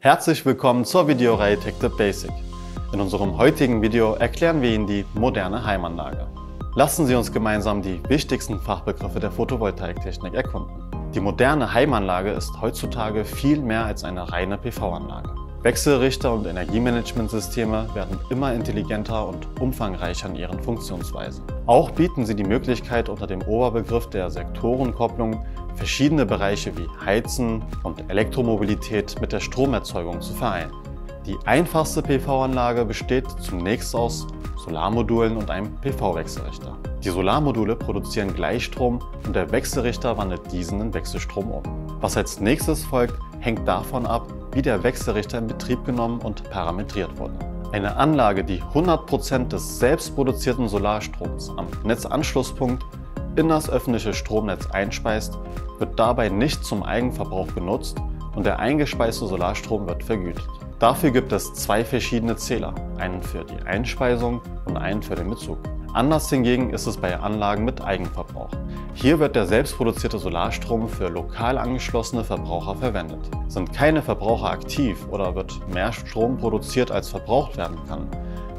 Herzlich willkommen zur Videoreihe Tech the Basic. In unserem heutigen Video erklären wir Ihnen die moderne Heimanlage. Lassen Sie uns gemeinsam die wichtigsten Fachbegriffe der Photovoltaiktechnik erkunden. Die moderne Heimanlage ist heutzutage viel mehr als eine reine PV-Anlage. Wechselrichter und Energiemanagementsysteme werden immer intelligenter und umfangreicher in ihren Funktionsweisen. Auch bieten sie die Möglichkeit, unter dem Oberbegriff der Sektorenkopplung verschiedene Bereiche wie Heizen und Elektromobilität mit der Stromerzeugung zu vereinen. Die einfachste PV-Anlage besteht zunächst aus Solarmodulen und einem PV-Wechselrichter. Die Solarmodule produzieren Gleichstrom und der Wechselrichter wandelt diesen in Wechselstrom um. Was als nächstes folgt, hängt davon ab, wie der Wechselrichter in Betrieb genommen und parametriert wurde. Eine Anlage, die 100% des selbst produzierten Solarstroms am Netzanschlusspunkt in das öffentliche Stromnetz einspeist, wird dabei nicht zum Eigenverbrauch genutzt und der eingespeiste Solarstrom wird vergütet. Dafür gibt es zwei verschiedene Zähler, einen für die Einspeisung und einen für den Bezug. Anders hingegen ist es bei Anlagen mit Eigenverbrauch. Hier wird der selbstproduzierte Solarstrom für lokal angeschlossene Verbraucher verwendet. Sind keine Verbraucher aktiv oder wird mehr Strom produziert als verbraucht werden kann,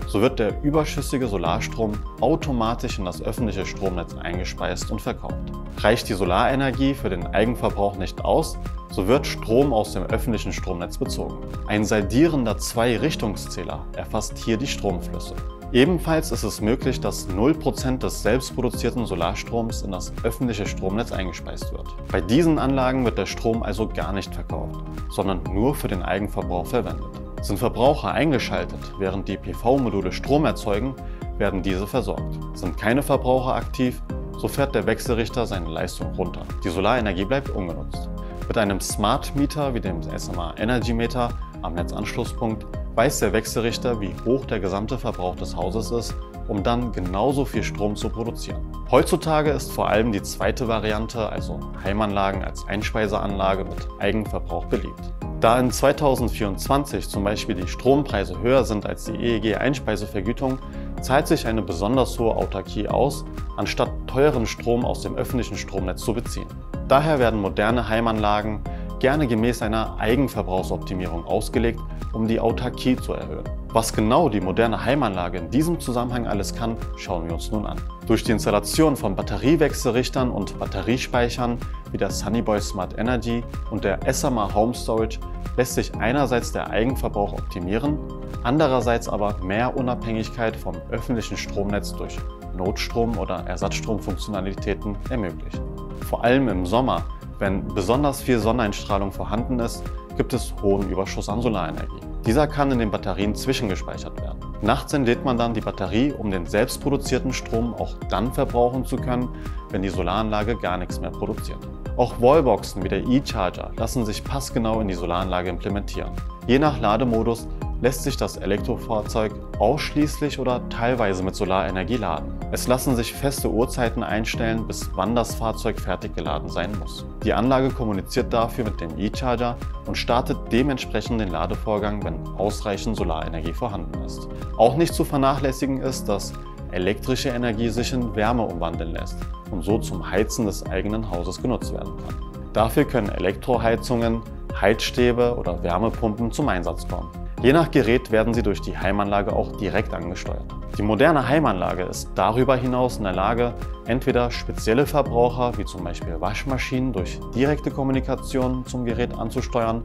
so wird der überschüssige Solarstrom automatisch in das öffentliche Stromnetz eingespeist und verkauft. Reicht die Solarenergie für den Eigenverbrauch nicht aus, so wird Strom aus dem öffentlichen Stromnetz bezogen. Ein saldierender Zwei-Richtungszähler erfasst hier die Stromflüsse. Ebenfalls ist es möglich, dass 0% des selbstproduzierten Solarstroms in das öffentliche Stromnetz eingespeist wird. Bei diesen Anlagen wird der Strom also gar nicht verkauft, sondern nur für den Eigenverbrauch verwendet. Sind Verbraucher eingeschaltet, während die PV-Module Strom erzeugen, werden diese versorgt. Sind keine Verbraucher aktiv, so fährt der Wechselrichter seine Leistung runter. Die Solarenergie bleibt ungenutzt. Mit einem Smart Meter wie dem SMA Energy Meter am Netzanschlusspunkt weiß der Wechselrichter, wie hoch der gesamte Verbrauch des Hauses ist, um dann genauso viel Strom zu produzieren. Heutzutage ist vor allem die zweite Variante, also Heimanlagen als Einspeiseanlage mit Eigenverbrauch beliebt. Da in 2024 zum Beispiel die Strompreise höher sind als die EEG-Einspeisevergütung, zahlt sich eine besonders hohe Autarkie aus, anstatt teuren Strom aus dem öffentlichen Stromnetz zu beziehen. Daher werden moderne Heimanlagen gerne gemäß einer Eigenverbrauchsoptimierung ausgelegt, um die Autarkie zu erhöhen. Was genau die moderne Heimanlage in diesem Zusammenhang alles kann, schauen wir uns nun an. Durch die Installation von Batteriewechselrichtern und Batteriespeichern wie der Sunnyboy Smart Energy und der SMA Home Storage lässt sich einerseits der Eigenverbrauch optimieren, andererseits aber mehr Unabhängigkeit vom öffentlichen Stromnetz durch Notstrom- oder Ersatzstromfunktionalitäten ermöglichen. Vor allem im Sommer wenn besonders viel Sonneneinstrahlung vorhanden ist, gibt es hohen Überschuss an Solarenergie. Dieser kann in den Batterien zwischengespeichert werden. Nachts entlädt man dann die Batterie, um den selbst produzierten Strom auch dann verbrauchen zu können, wenn die Solaranlage gar nichts mehr produziert. Auch Wallboxen wie der E-Charger lassen sich passgenau in die Solaranlage implementieren. Je nach Lademodus lässt sich das Elektrofahrzeug ausschließlich oder teilweise mit Solarenergie laden. Es lassen sich feste Uhrzeiten einstellen, bis wann das Fahrzeug fertig geladen sein muss. Die Anlage kommuniziert dafür mit dem E-Charger und startet dementsprechend den Ladevorgang, wenn ausreichend Solarenergie vorhanden ist. Auch nicht zu vernachlässigen ist, dass elektrische Energie sich in Wärme umwandeln lässt und so zum Heizen des eigenen Hauses genutzt werden kann. Dafür können Elektroheizungen, Heizstäbe oder Wärmepumpen zum Einsatz kommen. Je nach Gerät werden sie durch die Heimanlage auch direkt angesteuert. Die moderne Heimanlage ist darüber hinaus in der Lage, entweder spezielle Verbraucher wie zum Beispiel Waschmaschinen durch direkte Kommunikation zum Gerät anzusteuern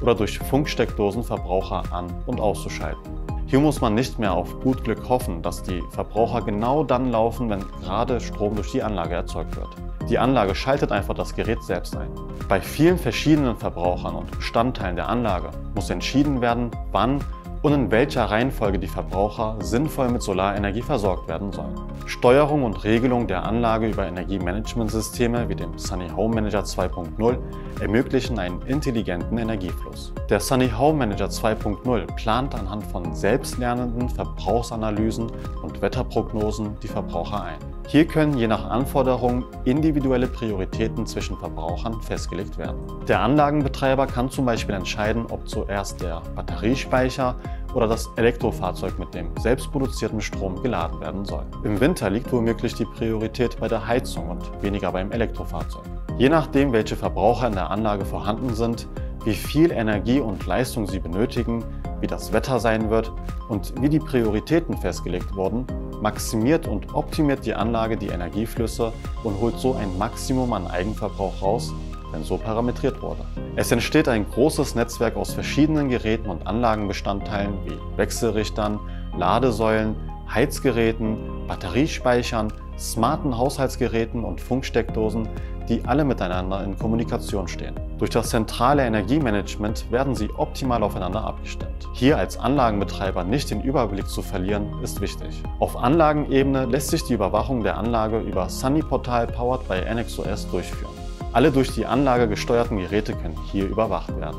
oder durch Funksteckdosen Verbraucher an- und auszuschalten. Hier muss man nicht mehr auf gut Glück hoffen, dass die Verbraucher genau dann laufen, wenn gerade Strom durch die Anlage erzeugt wird. Die Anlage schaltet einfach das Gerät selbst ein. Bei vielen verschiedenen Verbrauchern und Bestandteilen der Anlage muss entschieden werden, wann und in welcher Reihenfolge die Verbraucher sinnvoll mit Solarenergie versorgt werden sollen. Steuerung und Regelung der Anlage über Energiemanagementsysteme wie dem Sunny Home Manager 2.0 ermöglichen einen intelligenten Energiefluss. Der Sunny Home Manager 2.0 plant anhand von selbstlernenden Verbrauchsanalysen und Wetterprognosen die Verbraucher ein. Hier können je nach Anforderung individuelle Prioritäten zwischen Verbrauchern festgelegt werden. Der Anlagenbetreiber kann zum Beispiel entscheiden, ob zuerst der Batteriespeicher oder das Elektrofahrzeug mit dem selbstproduzierten Strom geladen werden soll. Im Winter liegt womöglich die Priorität bei der Heizung und weniger beim Elektrofahrzeug. Je nachdem, welche Verbraucher in der Anlage vorhanden sind, wie viel Energie und Leistung Sie benötigen, wie das Wetter sein wird und wie die Prioritäten festgelegt wurden, maximiert und optimiert die Anlage die Energieflüsse und holt so ein Maximum an Eigenverbrauch raus, wenn so parametriert wurde. Es entsteht ein großes Netzwerk aus verschiedenen Geräten und Anlagenbestandteilen wie Wechselrichtern, Ladesäulen, Heizgeräten, Batteriespeichern, smarten Haushaltsgeräten und Funksteckdosen, die alle miteinander in Kommunikation stehen. Durch das zentrale Energiemanagement werden sie optimal aufeinander abgestimmt. Hier als Anlagenbetreiber nicht den Überblick zu verlieren, ist wichtig. Auf Anlagenebene lässt sich die Überwachung der Anlage über Sunny Portal powered by NXOS durchführen. Alle durch die Anlage gesteuerten Geräte können hier überwacht werden.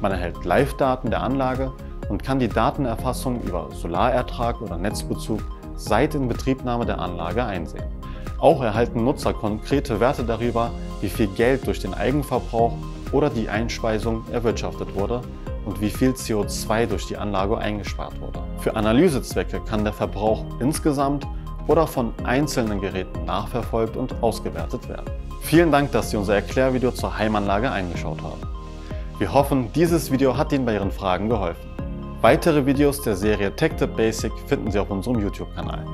Man erhält Live-Daten der Anlage und kann die Datenerfassung über Solarertrag oder Netzbezug seit Inbetriebnahme der Anlage einsehen. Auch erhalten Nutzer konkrete Werte darüber, wie viel Geld durch den Eigenverbrauch oder die Einspeisung erwirtschaftet wurde und wie viel CO2 durch die Anlage eingespart wurde. Für Analysezwecke kann der Verbrauch insgesamt oder von einzelnen Geräten nachverfolgt und ausgewertet werden. Vielen Dank, dass Sie unser Erklärvideo zur Heimanlage eingeschaut haben. Wir hoffen, dieses Video hat Ihnen bei Ihren Fragen geholfen. Weitere Videos der Serie TechTip Basic finden Sie auf unserem YouTube-Kanal.